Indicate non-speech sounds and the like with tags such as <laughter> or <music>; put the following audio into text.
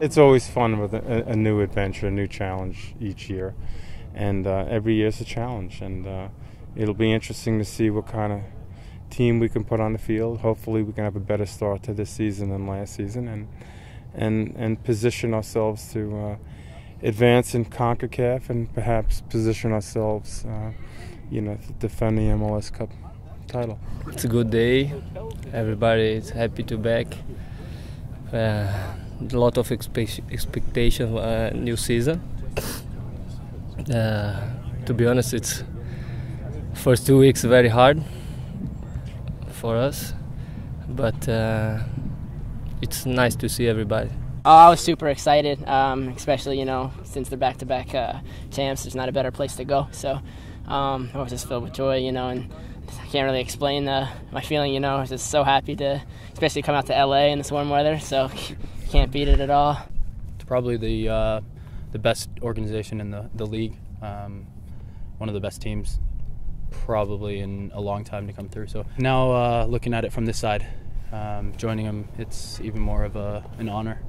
it's always fun with a, a, new adventure, a new challenge each year, and uh, every year is a challenge, and uh, it'll be interesting to see what kind of team we can put on the field. Hopefully, we can have a better start to this season than last season, and and and position ourselves to uh, advance in Concacaf and perhaps position ourselves, uh, you know, to defend the MLS Cup title. It's a good day. Everybody is happy to back. A lot of expe- expectation uh, new season. Uh, to be honest, it's first two weeks very hard for us, but uh, it's nice to see everybody. Oh, I was super excited, um, especially you know since they're back-to-back uh, champs. There's not a better place to go, so um, I was just filled with joy, you know, and I can't really explain uh, my feeling. You know, I was just so happy to, especially come out to LA in this warm weather. So <laughs> can't beat it at all. It's probably the uh, the best organization in the the league. Um, one of the best teams, probably in a long time to come through. So now uh, looking at it from this side, um, joining them, it's even more of a, an honor.